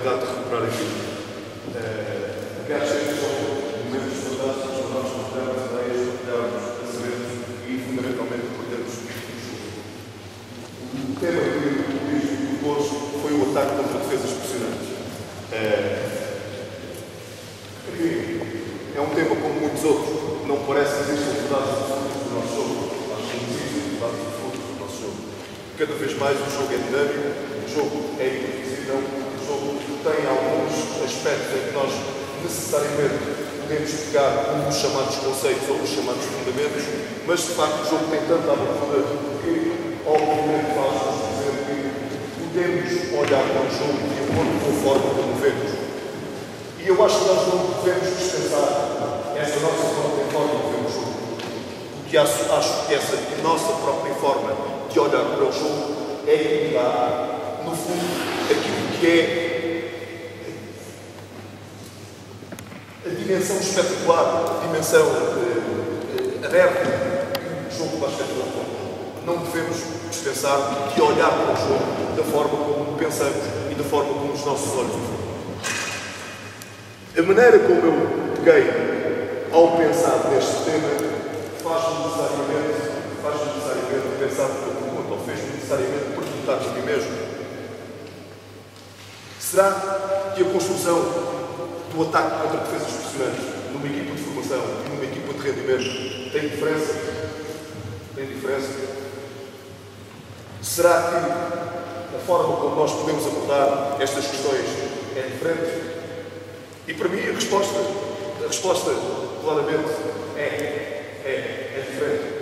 oportunidade de recuperar aqui. Uh, quero ser só momentos fantásticos onde nós partilhamos ideias, partilhamos pensamentos e, fundamentalmente, partilhamos o tema que o Luís hoje foi o ataque contra defesas pressionantes. Uh, é um tema como muitos outros, não parece que existam absolutas do nosso jogo. Nós somos absolutas do nosso jogo. Cada vez mais o jogo é dinâmico, o jogo é imprevisível, o jogo tem alguns aspectos em que nós necessariamente podemos pegar um dos chamados conceitos ou dos chamados fundamentos, mas de facto o jogo tem tanta abertura que obviamente faz-nos dizer que podemos olhar para o jogo de acordo com a forma como vemos. E eu acho que nós não devemos dispensar essa nossa própria forma de ver o jogo. Porque acho, acho que essa nossa própria forma de olhar para o jogo é dá, no fundo, aquilo que é a dimensão espetacular, dimensão eh, aberta que o jogo vai ser Não devemos dispensar de olhar para o jogo da forma como pensamos e da forma como os nossos olhos o a maneira como eu peguei ao pensar neste tema faz-me necessariamente, faz necessariamente pensar na pergunta, ou fez-me necessariamente perguntar a mim mesmo. Será que a construção do ataque contra defesas pressionantes numa equipa de formação e numa equipa de rendimento tem diferença? Tem diferença? Será que a forma como nós podemos abordar estas questões é diferente? E para mim a resposta, a resposta claramente é, é, é diferente.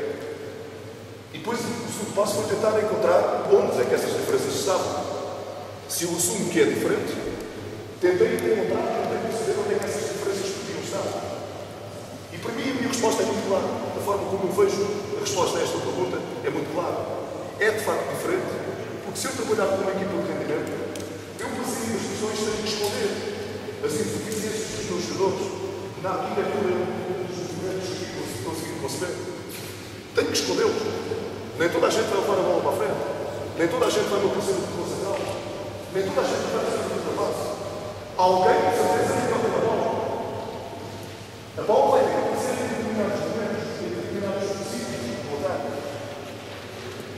E depois o segundo passo foi tentar encontrar onde é que essas diferenças estavam. Se eu assumo que é diferente, tentei encontrar, perceber onde é que essas diferenças podiam estar. E para mim a minha resposta é muito clara. Da forma como eu vejo a resposta a esta pergunta é muito clara. É de facto diferente, porque se eu trabalhar com uma equipa de rendimento, eu fazia as questões tenho que esconder as insuficiências dos meus jogadores na arquitetura dos movimentos que consegui conceber. Tenho que escondê-los. Nem toda a gente vai levar a bola para a frente. Nem toda a gente vai no cruzeiro de cruzação. Nem toda a gente vai fazer o trabalho. Alguém, que tem a bola. A bola vai ter que ser em determinados momentos, em determinados sítios do ataque.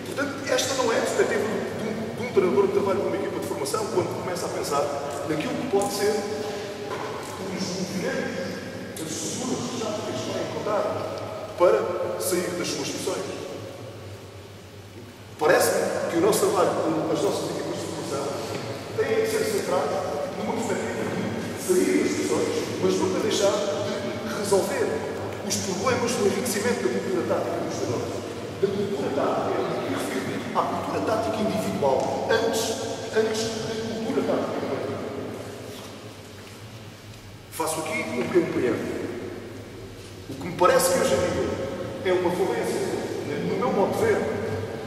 Portanto, esta não é a perspectiva de um, de um treinador que trabalha com uma equipa de formação quando começa a pensar naquilo que pode ser movimentos, as estruturas que já estão a encontrar para sair das suas pressões. Parece-me que o nosso trabalho com as nossas equipas de formação tem que ser centrado numa perspectiva de sair das pressões, mas nunca deixar de resolver os problemas do enriquecimento da cultura tática dos jogadores. Da cultura tática, e refiro à cultura tática individual, antes, antes da cultura tática Faço aqui um pequeno preâmbulo. O que me parece que hoje em dia é uma falência, no meu modo de ver,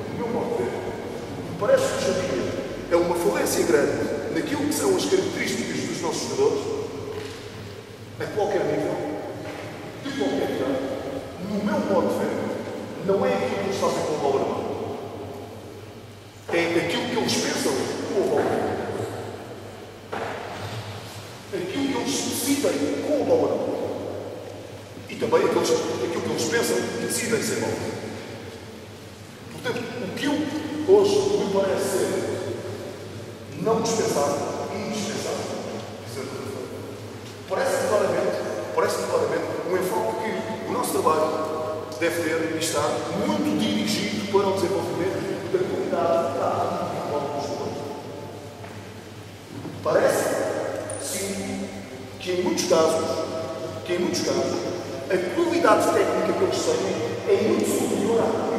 no meu modo de ver, o que me parece que hoje em dia é uma falência grande naquilo que são as características dos nossos jogadores, a qualquer nível, de qualquer idade, no meu modo de ver, não é aquilo que eles fazem com a bola na. É aquilo que eles pensam com a bola na mão. decidem com a bola na. E também aquilo que eles pensam decidem sem bola. Portanto, o que eu hoje me parece ser não dispensável, indispensável, parece-me claramente, parece claramente um enfoque que o nosso trabalho deve ter e estar muito dirigido para o desenvolvimento da comunidade da individual dos Parece, sim, que em muitos casos, que em muitos casos, a qualidade técnica que eles têm é muito superior à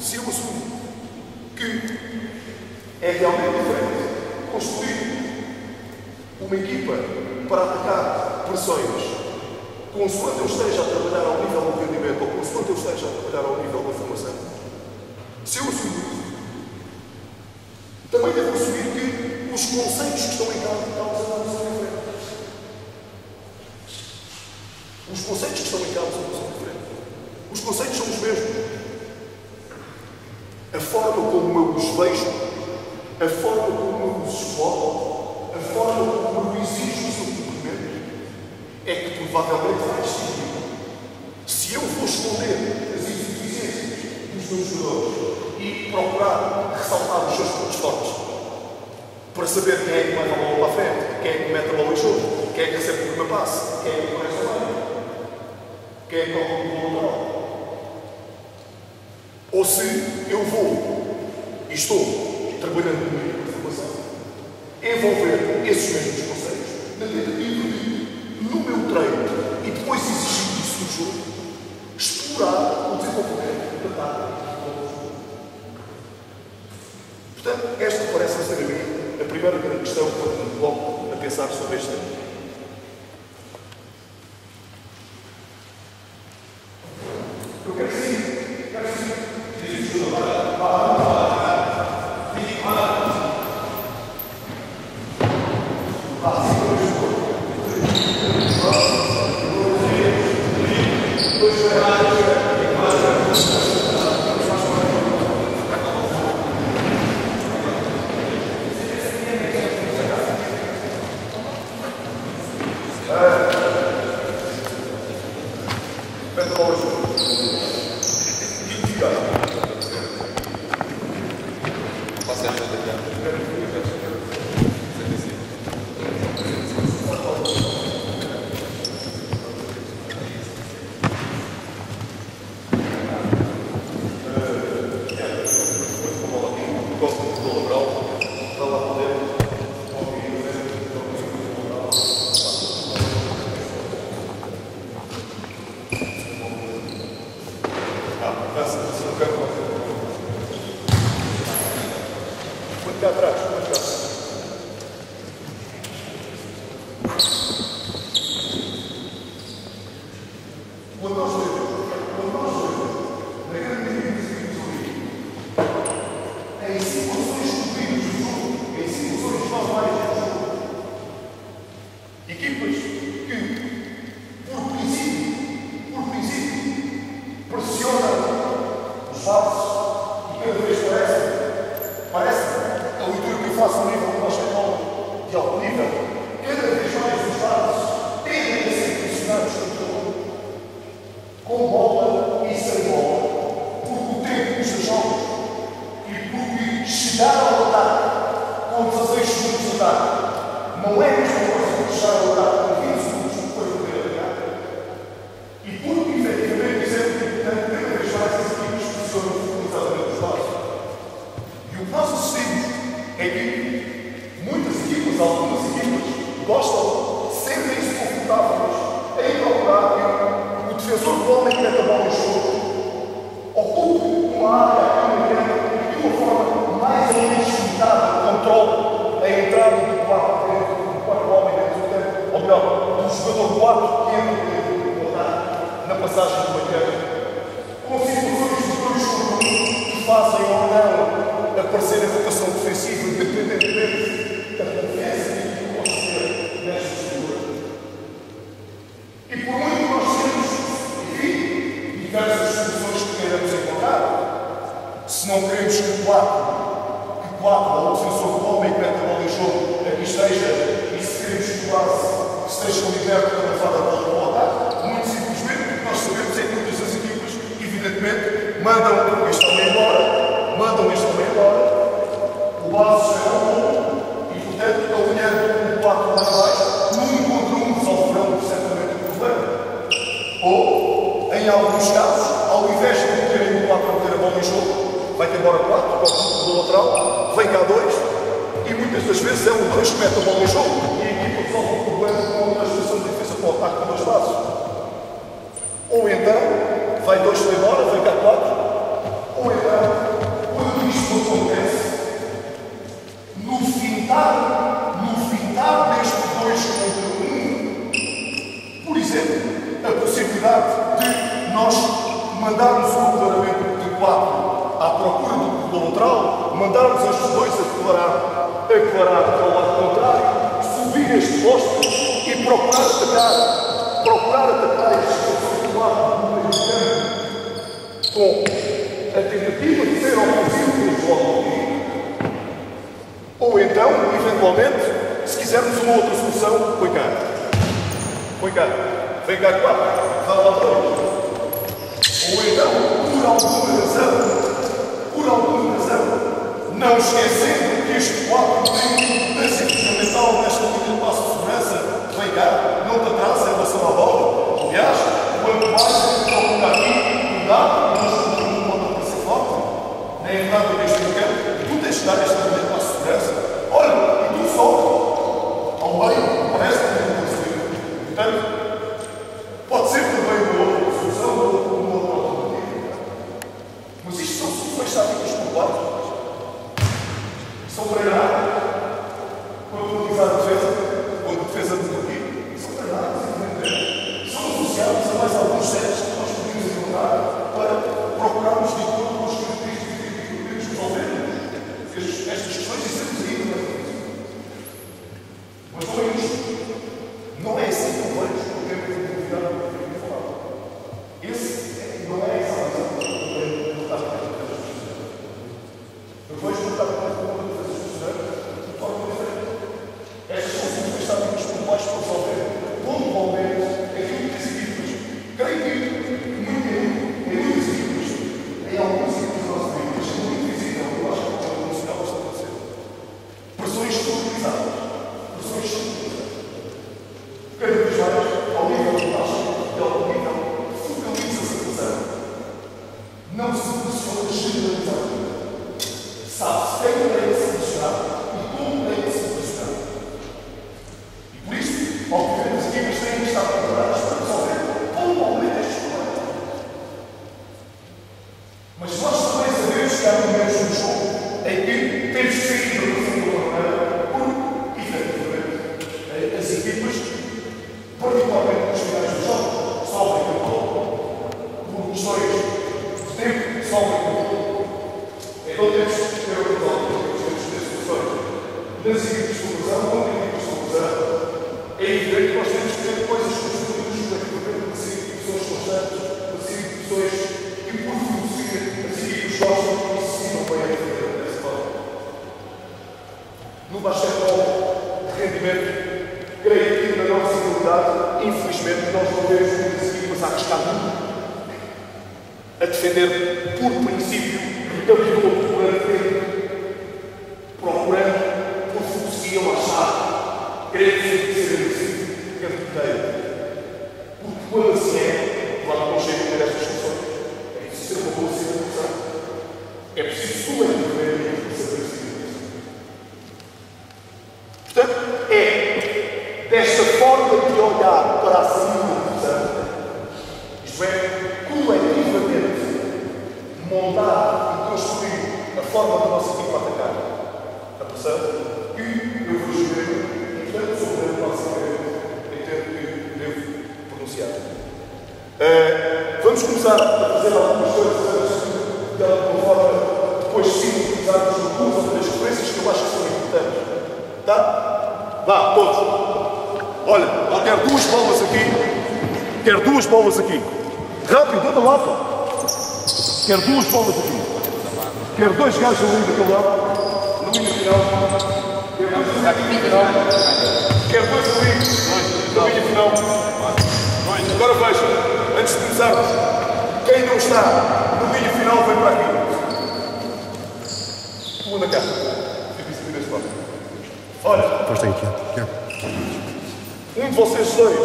se eu assumo que é realmente diferente construir uma equipa para atacar pressões consoante eu esteja a trabalhar ao nível do rendimento ou consoante eu esteja a trabalhar ao nível da formação, se eu assumir também é devo assumir que os conceitos que estão em causa não são diferentes. Os conceitos que estão em causa não são diferentes. Os conceitos são os mesmos forma como eu os vejo, a forma como eu os escondo, a forma como eu exijo o seu cumprimento, é que provavelmente vai seguir. Se eu vou esconder as insuficiências dos meus jogadores e procurar ressaltar os seus pontos fortes, para saber quem é que leva a bola para a frente, quem é que mete a bola em jogo, quem é que recebe o primeiro passe, quem é que conhece a mão, quem é que corre o lateral. Ou se eu vou, estou trabalhando com a envolver esses mesmos Quero dois gajos ali daquele lado. Não me final. Quero dois amigos na linha final. Agora vejam, antes de começarmos, quem não está no linha final vem para aqui. Tu anda cá. Fica em cima deste lado. Olha, Posta aí, Tiago. Tiago. um de vocês dois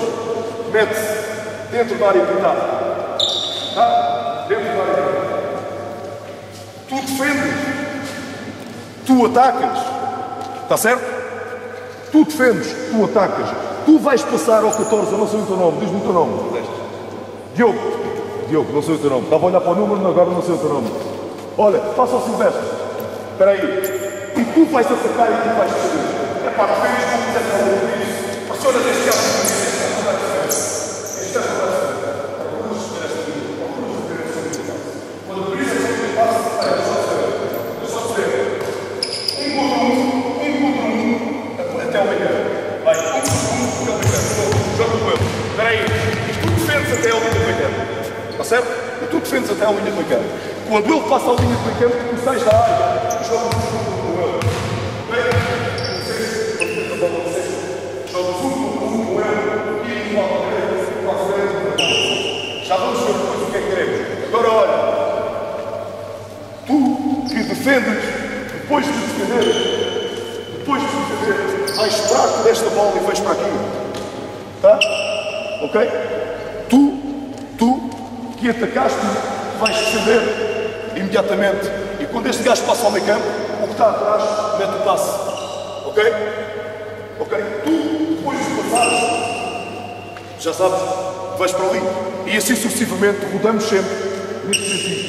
mete-se dentro da área pintada. Tá? Dentro da área pintada. Tu defendes. Tu atacas. Está certo? Tu defendes. Tu atacas. Tu vais passar ao 14, eu não sei o teu nome. Diz-me o teu nome. Diogo. Diogo, não sei o teu nome. Estava a olhar para o número, agora não sei o teu nome. Olha, faça ao Silvestre. Espera aí. E tu vais atacar e tu vais defender. É pá, defendes como quiser fazer isso. Pressionas este cara. Este cara vai defender. Quando por isso é que passa, vai, deixa eu saber. Deixa eu saber. Um contra um, um contra um, até o meio. Vai, um contra um, até o meio. Joga com ele. Espera aí. E tu defendes até a linha do meio. Está certo? E tu defendes até a linha do meio. Quando ele passa a linha do meio, tu sais da área. e um para um um com e um para para para a frente. Já vamos ver depois o que é que queremos. Agora olha. Tu que defendes, depois de defender, depois de defender, vais esperar por esta bola e vais para aqui. Tá? Ok? Que atacaste, vais defender imediatamente. E quando este gajo passa ao meio campo, o que está atrás mete o passe. Ok? Ok? Tu, depois de passares, já sabes, vais para ali. E assim sucessivamente, rodamos sempre neste sentido.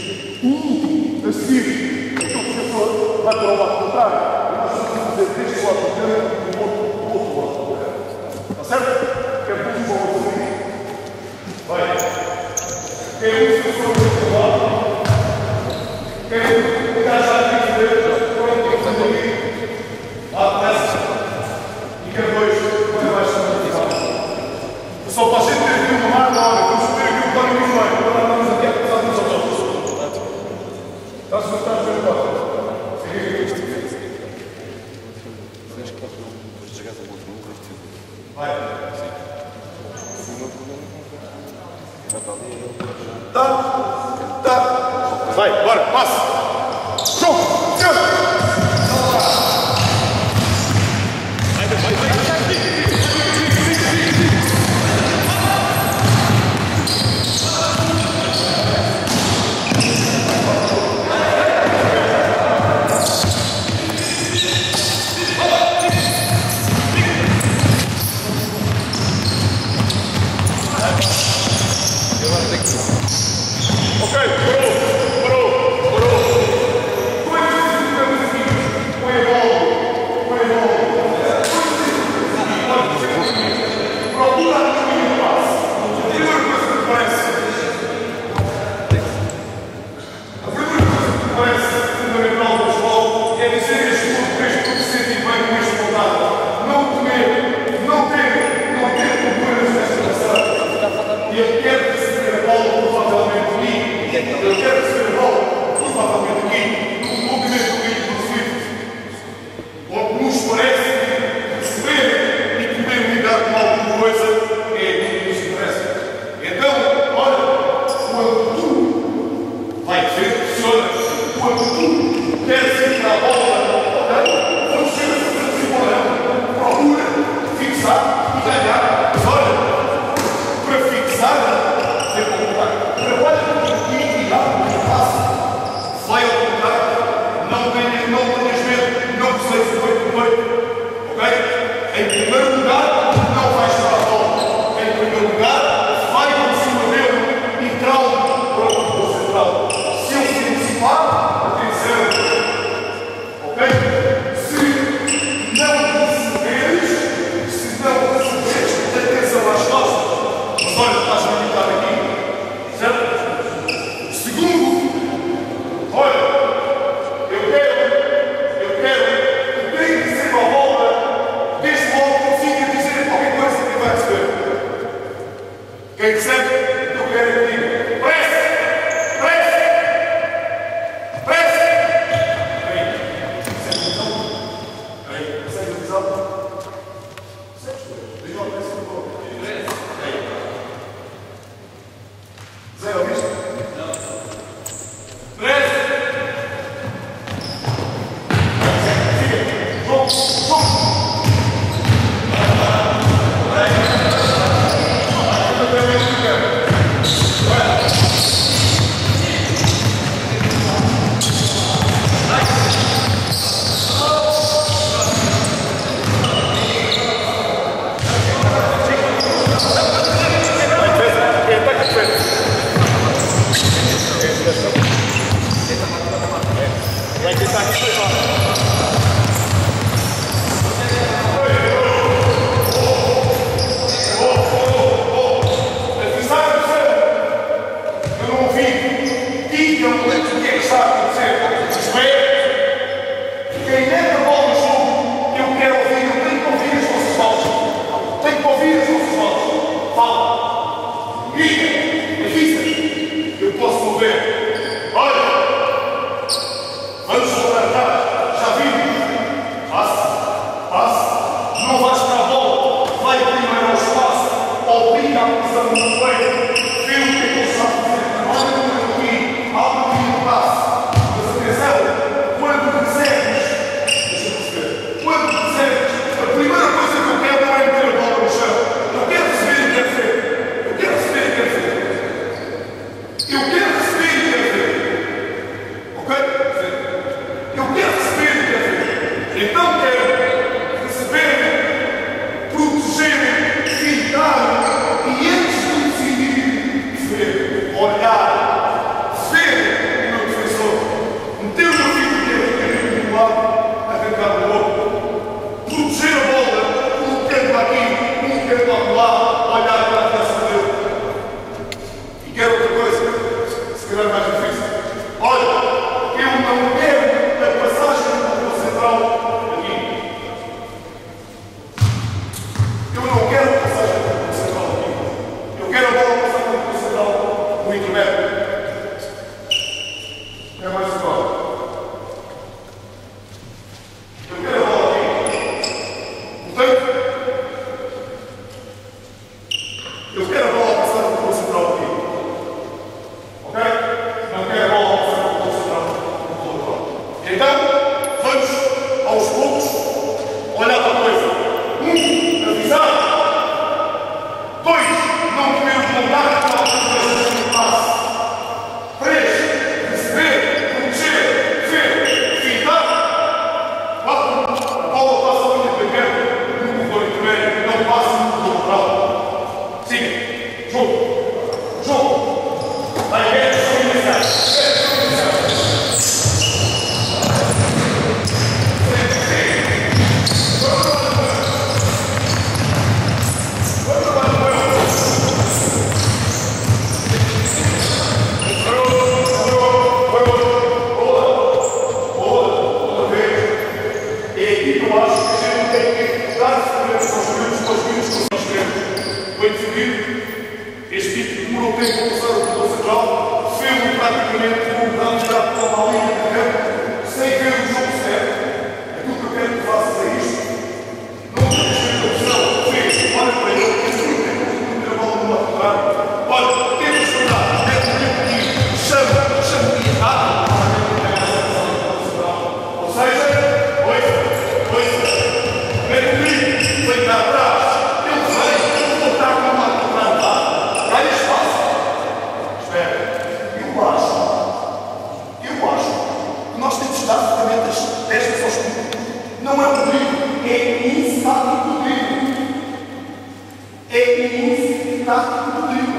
está no trigo.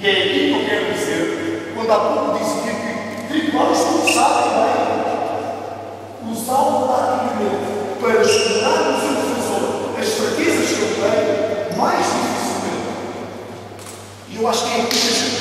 E é aí que eu quero dizer, quando há pouco disse que trigo nós não sabem bem, usá-lo tardiamente para explorar o seu defensor as fraquezas que eu tenho, mais dificilmente. E eu acho que é aqui que a gente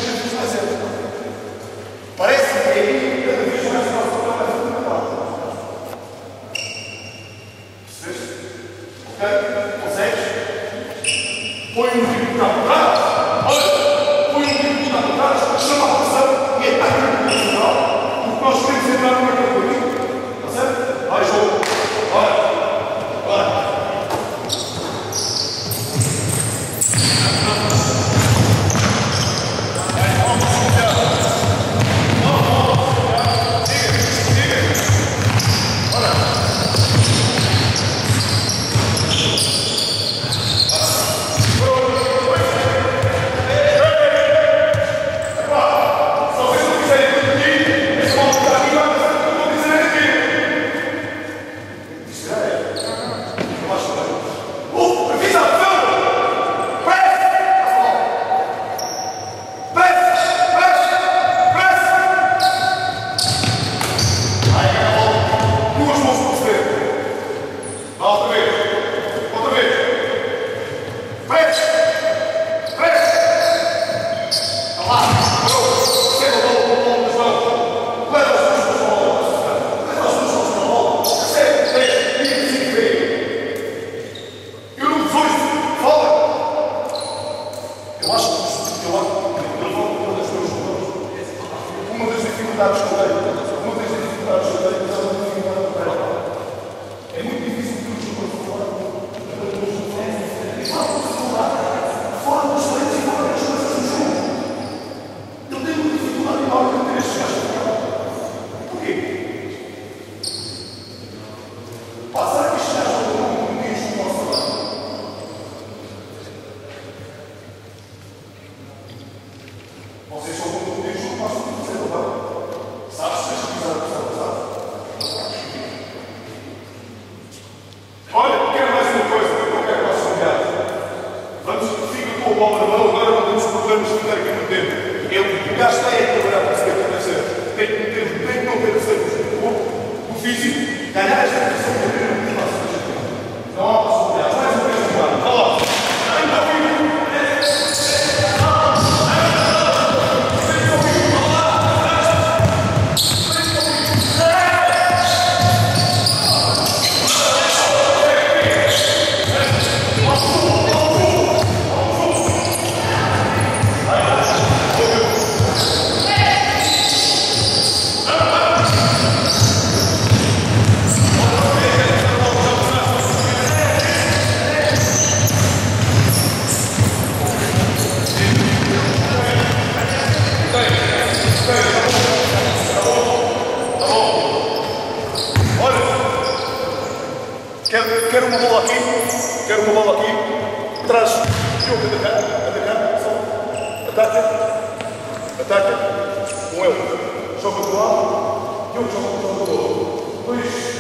do lado, Diogo joga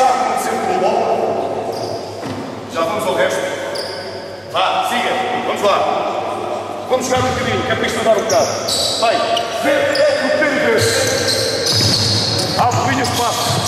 está acontecendo com o? Já vamos ao resto? Vá, siga, vamos lá. Vamos jogar um bocadinho, que é para isto andar um bocado. Bem, verde é o verde. Há bolinhas de.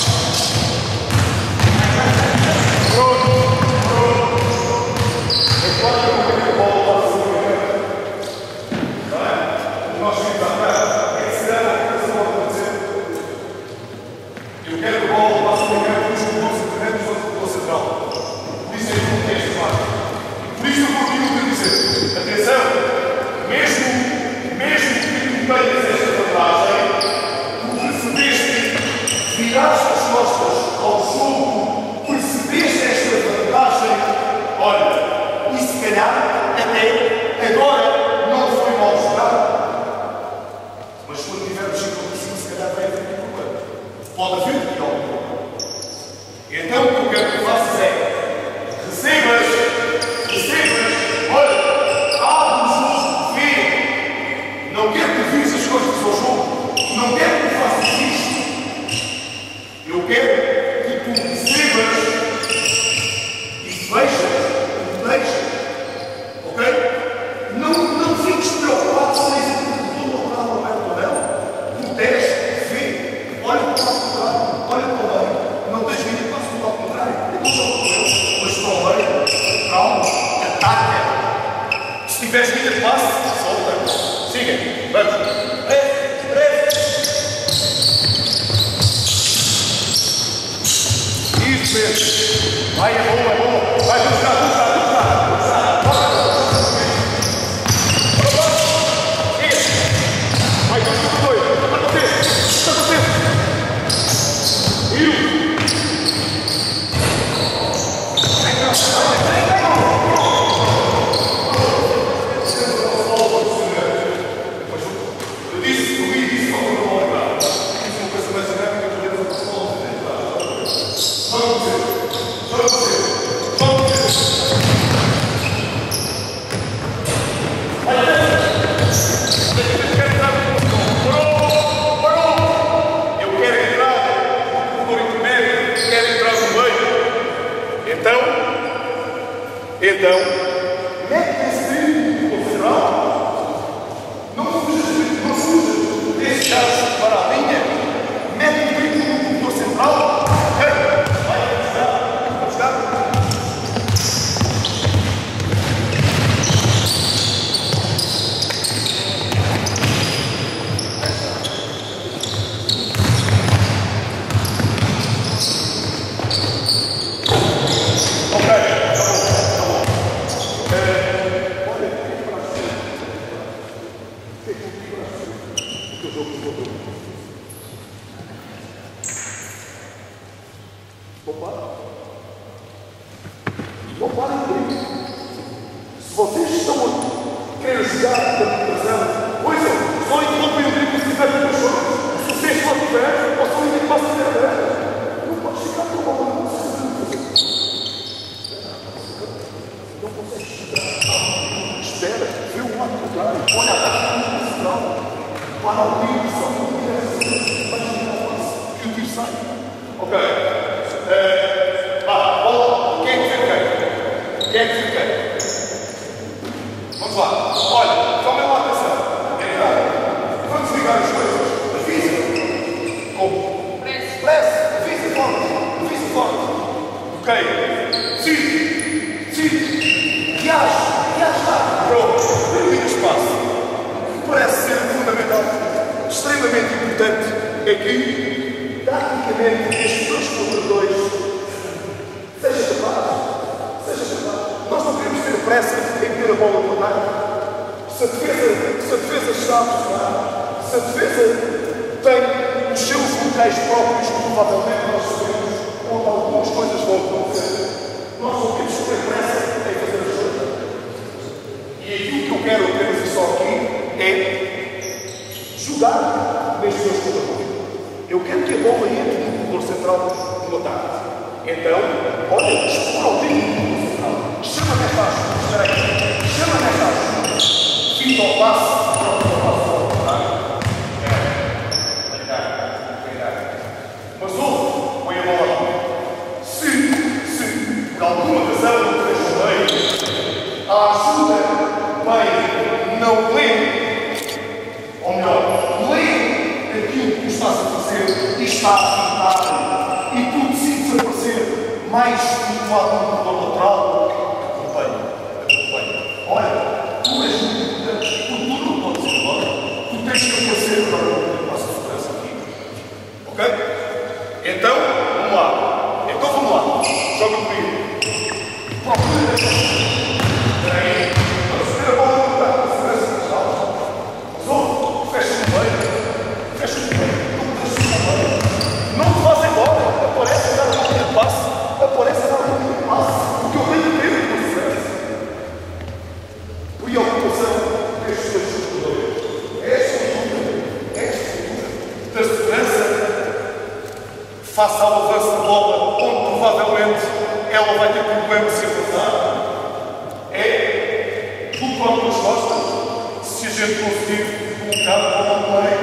Costas, se a gente conseguir colocar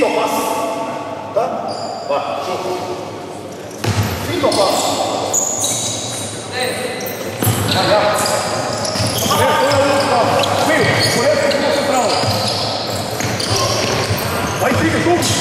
Fito pas. Da? Ba, șofu. Fito pas. Da, da. Vai, fica, gol!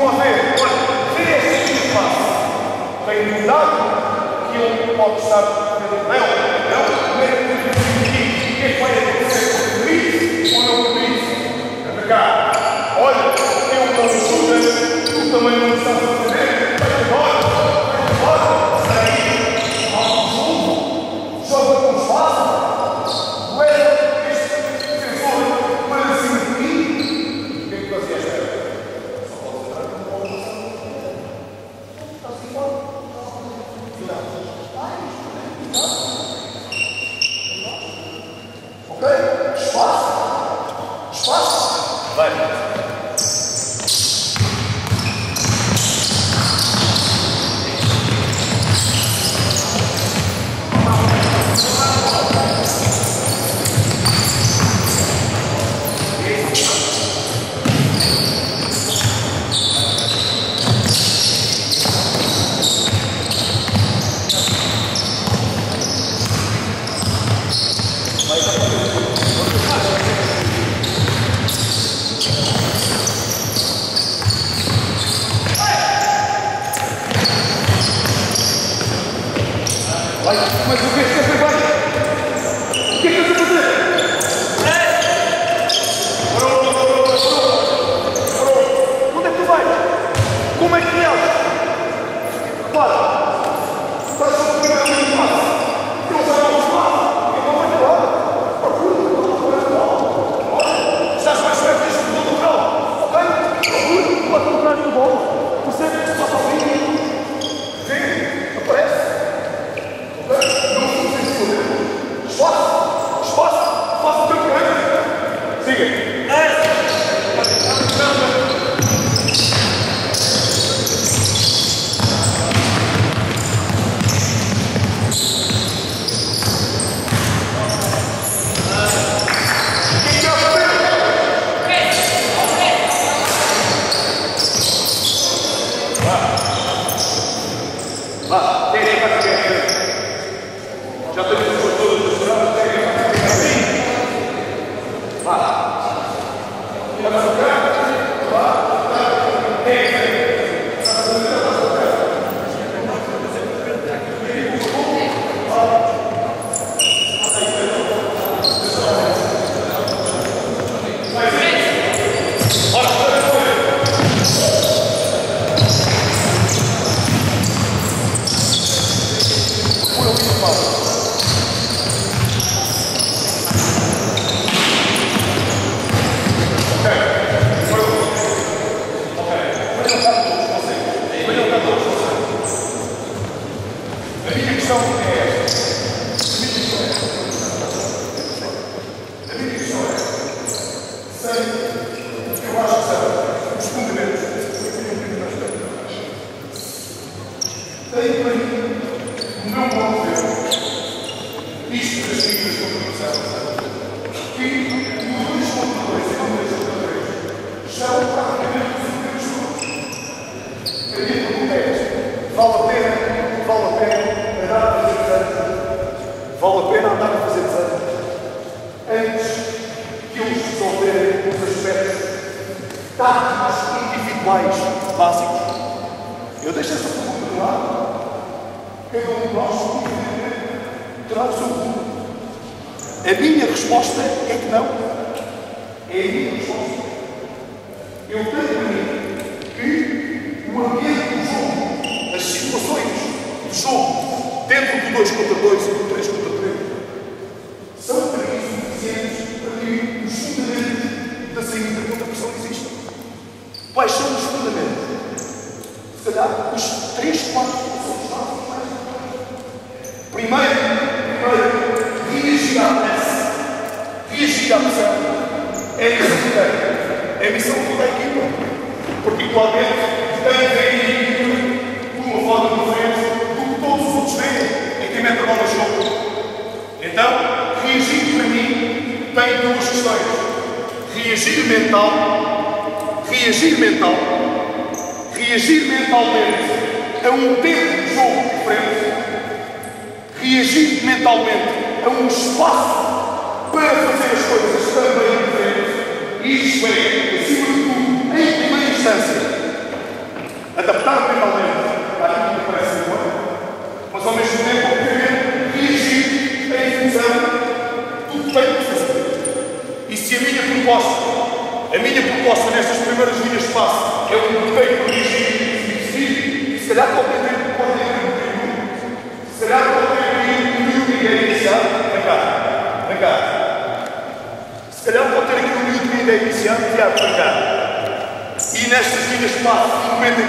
uma vez, três chispas da imunidade que ele pode estar pelo não, não, nem o que vai acontecer com o Cris ou não com o Cris. Olha, eu não ajuda, tu também não estás a fazer.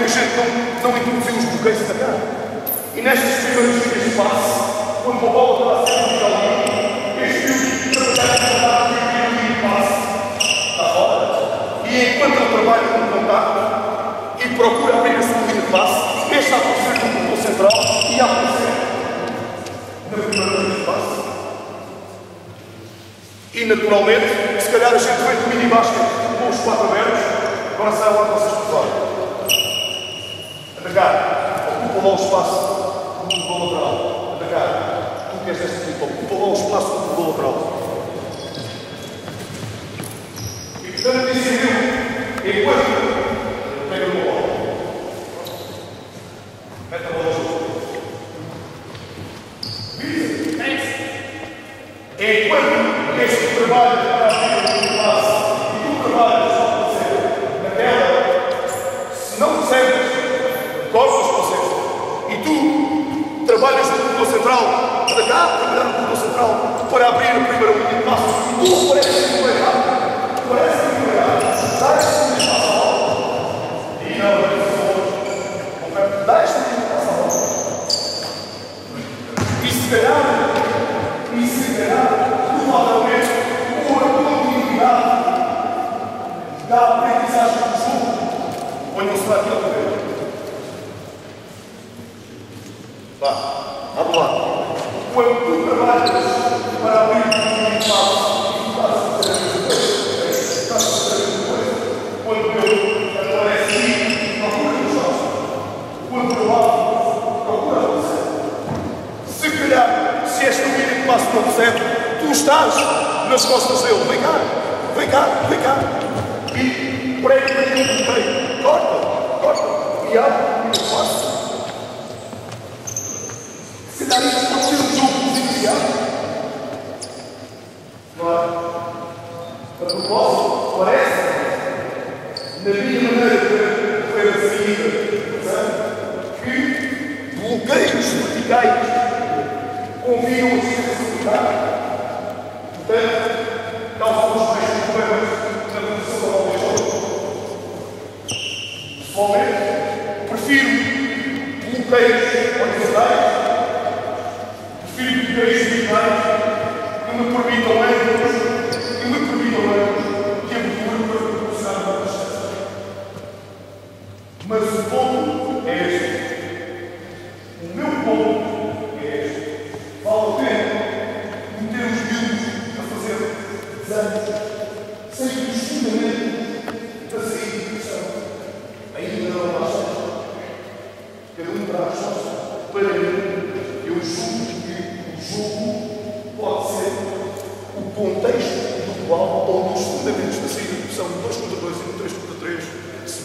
Que a gente não, introduziu os bloqueios da cá. E nestas primeiras linhas de passo, quando a bola está a ser ali, este miúdo trabalha com a linha de passo, está fora. E enquanto ele trabalha com o contato e procura abrir a sua linha de passo, este aparecer no ponto central e a aparecer na primeira linha de passo. E naturalmente, se calhar a gente vem de mini basket com os quatro abertos, agora sai lá vocês por cá, ocupa lá o espaço do gol lateral. Cá, tu que és desta equipa, ocupa lá o espaço do gol lateral. E portanto decidiu, enquanto pega uma bola, mete a bola no jogo. Enquanto este trabalho para abrir o passo e tu trabalhas trabalhas no corredor central, para cá, trabalhar no corredor central, para abrir a linha de passo. E tu parece que não é rápido, parece que não é rápido, dás-te um espaço à bola. E não, não, dás-te um espaço à bola. E se calhar, e se calhar, provavelmente, com a continuidade da aprendizagem do jogo, ponham-se lá aqui outra vez. Vá, vamos lá. Quando tu trabalhas para abrir um tu no espaço. Se esta vida que passa não recebe, tu estás nas costas dele. Vem cá, vem cá, vem cá. E para ele um bloqueio. Corta, corta. E abre Pessoalmente, prefiro bloqueios horizontais,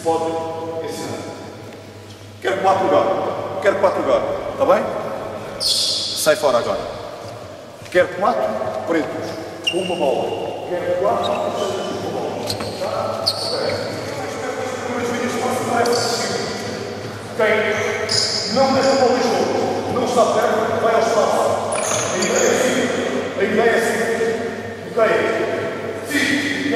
podem ensinar. Quero quatro agora. Quero quatro agora. Está bem? Sai fora agora. Quero quatro pretos uma bola. Quero quatro pretos com uma bola. Tá? Quem não deixa o bolismo, não está perto, vai ao espaço. A ideia é assim. A ideia é assim. Ok? É Sim,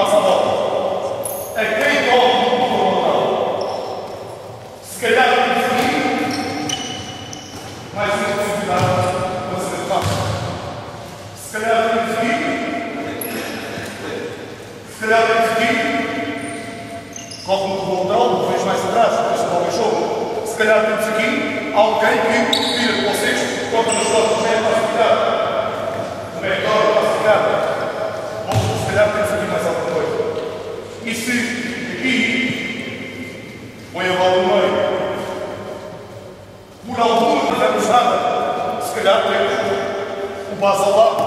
passa a bola. É quem corre no Ronaldo. Se calhar é um mais uma possibilidade para ser fácil. Se calhar é um Se calhar é um Corre no Ronaldo, não vejo mais atrás, depois de é jogo. Se calhar temos aqui alguém que vira com vocês, toca nos lados, não é para ficar. Não é para ficar. se aqui põe a bola no meio, por alguma nada. se calhar tem o passo ao lado,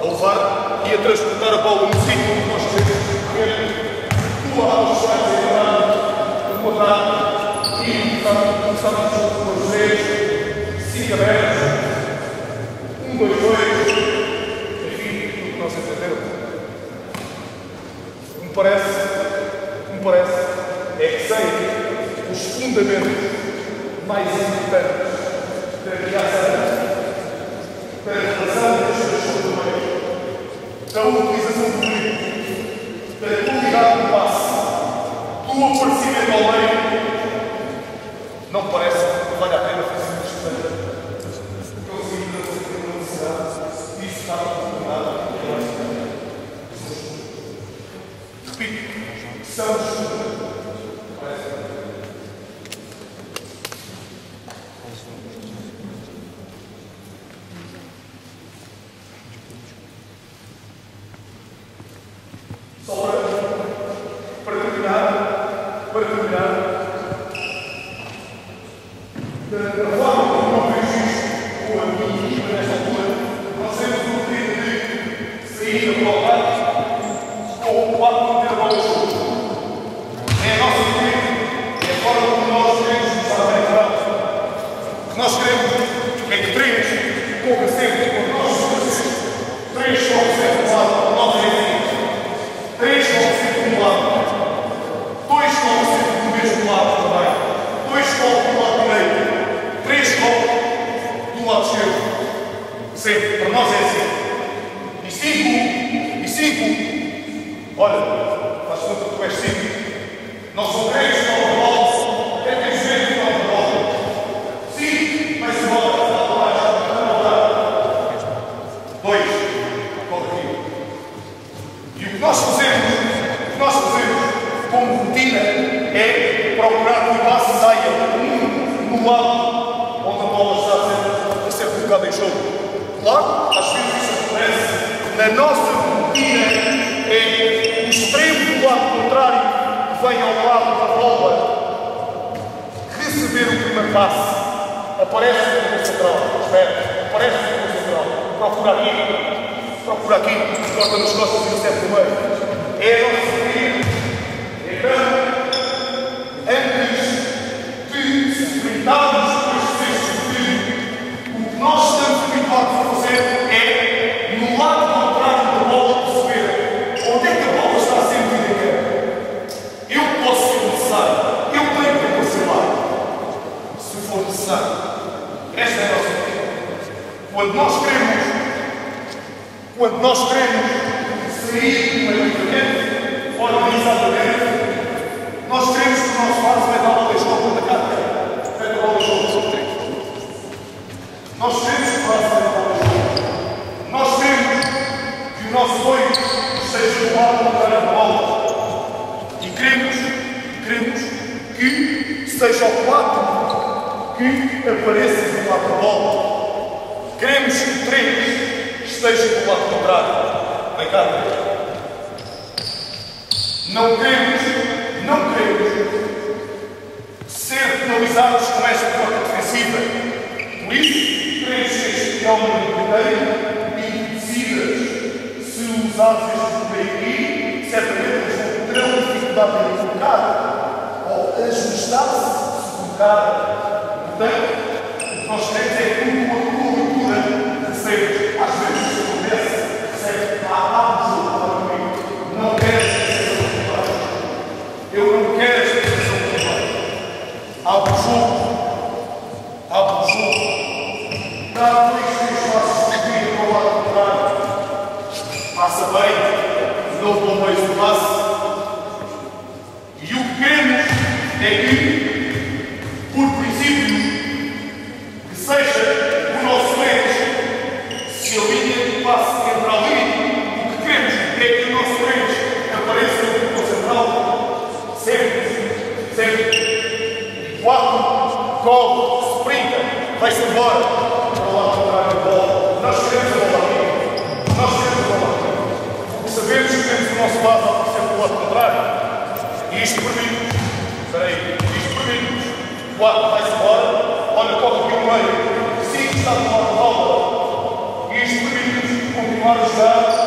a levar e a transportar a bola no sítio onde nós queremos, que é o lado dos pais uma guardar e começar a jogo com os três, cinco abertos, um, dois, dois. fundamentos mais importantes da criação, da relação entre os seus da utilização do livro, da qualidade do passo, do aparecimento ao meio. face. Aparece no meu central, espera, aparece no meu central, procura aqui, procura aqui, corta nos costas e recebe no meio. É não se apareça de um lado para o. Queremos que o trem esteja do lado contrário. Vem cá, Não queremos, não queremos ser penalizados com esta conta defensiva. Por isso, preenche este fenómeno inteiro e decidas se usares este poder aqui, certamente eles terão dificuldade em colocar ou ajustar-se, se colocar quatro vai-se embora, olha o copo aqui no meio, cinco está de uma volta, e isto permite-nos continuar a jogar.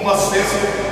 uma cesta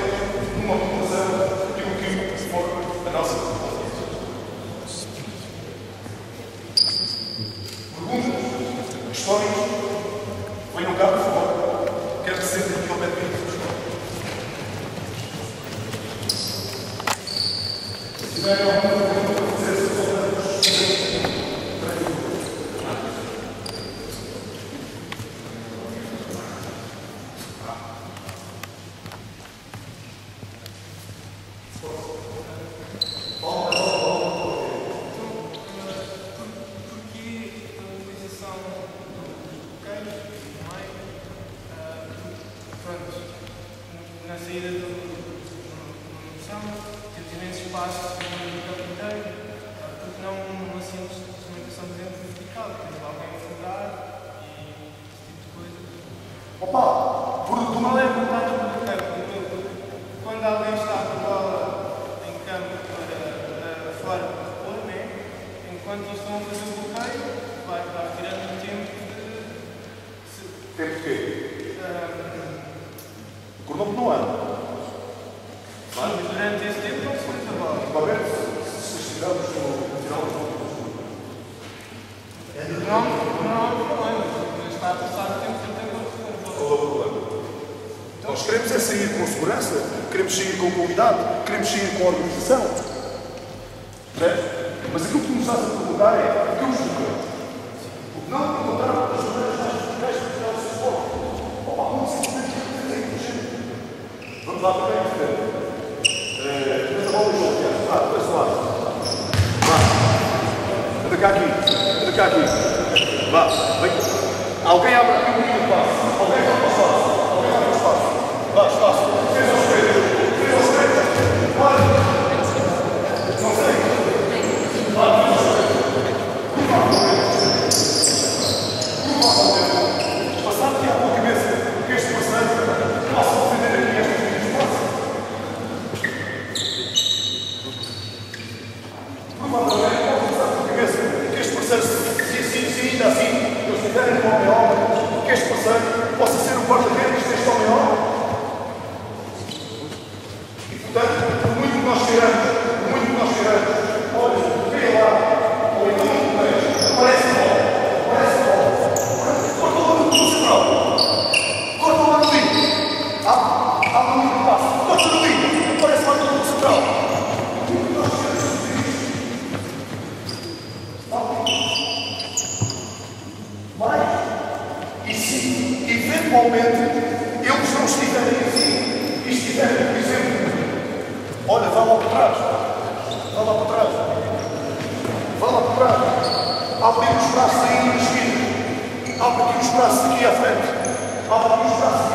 trás. Vá lá para trás. Vá lá para trás. Abre os braços aí, esquerda. Abre os braços aqui à frente. Abre os braços.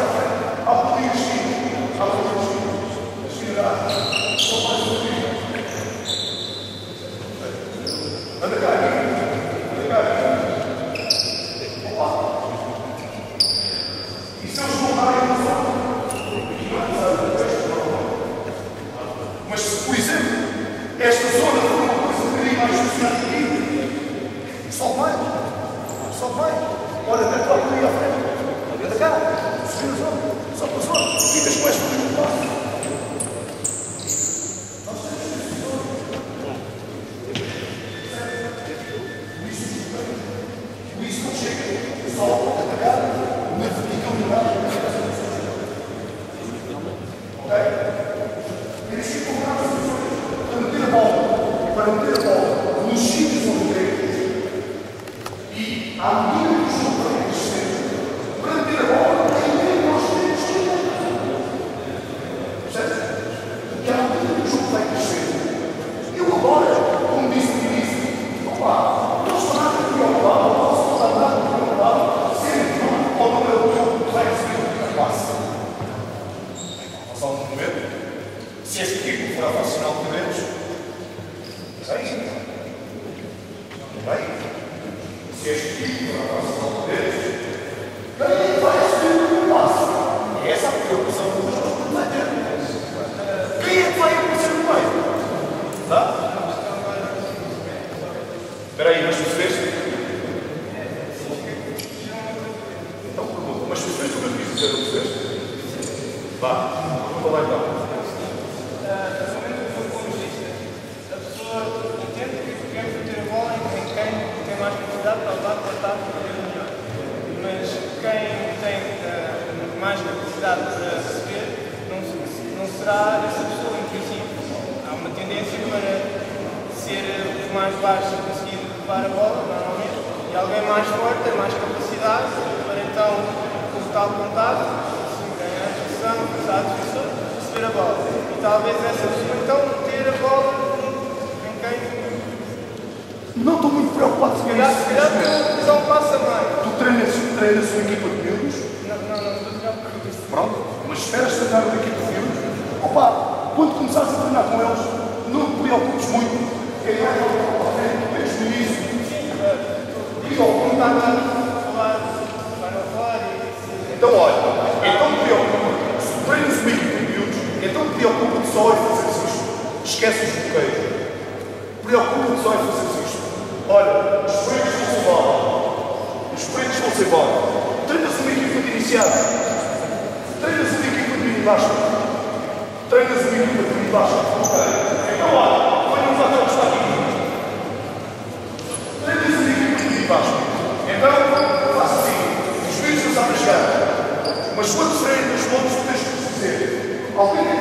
se. Treina se uma equipa de iniciado. Treina se uma equipa de baixo. Treina se uma equipa de baixo. Então, lá, olha o fator que está aqui. Treina se uma equipa de baixo. Então, faça assim. Os vídeos estão a chegar. Mas quando serem dois pontos, tens de dizer. Alguém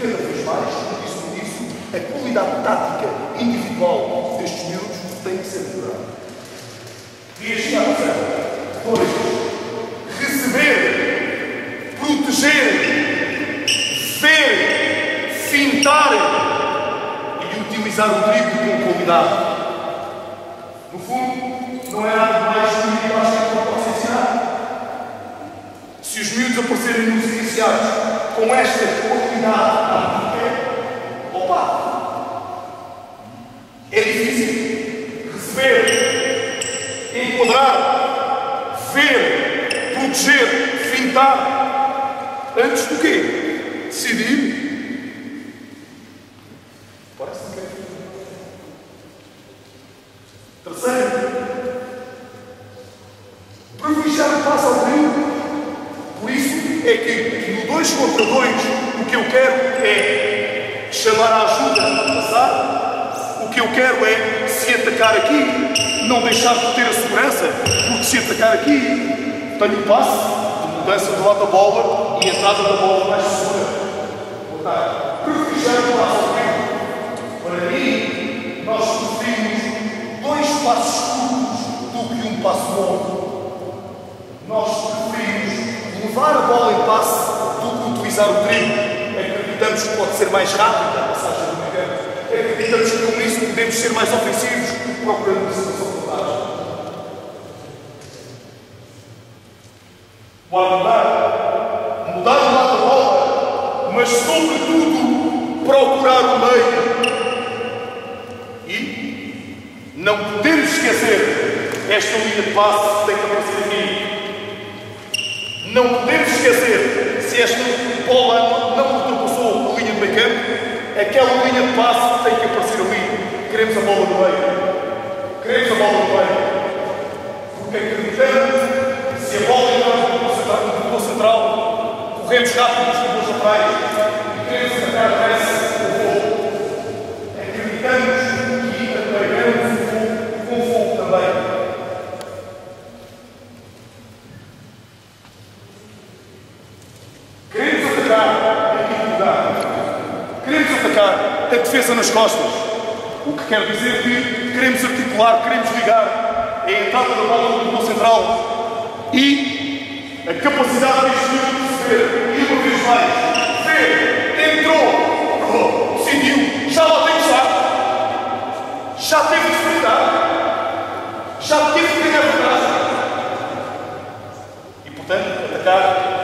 cada vez mais, como disse no início, a qualidade tática individual destes miúdos tem que ser melhorada. Reagir à pressão. Dois, receber, proteger, ver, fintar e utilizar o drible com qualidade. No fundo, não é nada mais que o que eu posso ensinar. Se os miúdos aparecerem nos iniciais com esta proteger, fintar. Antes do quê? Decidir. Parece que é. Terceiro, privilegiar o passo ao período. Por isso é que no 2 contra 2 o que eu quero é chamar a ajuda a passar. O que eu quero é se atacar aqui, não deixar de ter a segurança, porque se atacar aqui, tenho o passe de mudança do lado da bola e a entrada da bola mais segura. Portanto, privilegiar o passo período. Para mim, nós preferimos dois passos curtos do que um passo longo. Nós preferimos levar a bola em passe do que utilizar o drible. Acreditamos que pode ser mais rápido a passagem do campo. Acreditamos que com isso podemos ser mais ofensivos, procurando uma situação de vantagem. Pode mudar, mudar o lado da bola, mas sobretudo procurar o meio. E não podemos esquecer esta linha de passe que tem que aparecer aqui. Não podemos esquecer, se esta bola não ultrapassou a linha de meio aquela linha de passe tem que aparecer ali. Queremos a bola no meio. Queremos a bola no meio. Porque acreditamos que se a bola entrar no central, no corredor central corremos rápido nos corredores laterais e queremos a pressa o fogo. Acreditamos que apagamos o fogo com fogo também. Queremos atacar no lugar. Queremos atacar a defesa nas costas. O que quer dizer que queremos articular, queremos ligar a entrada da bola no central e a capacidade deste livro de perceber, e uma vez mais, ver, entrou, oh, sentiu, já lá tem usado, já teve dificuldade, já teve que ganhar verdade. E portanto, atacar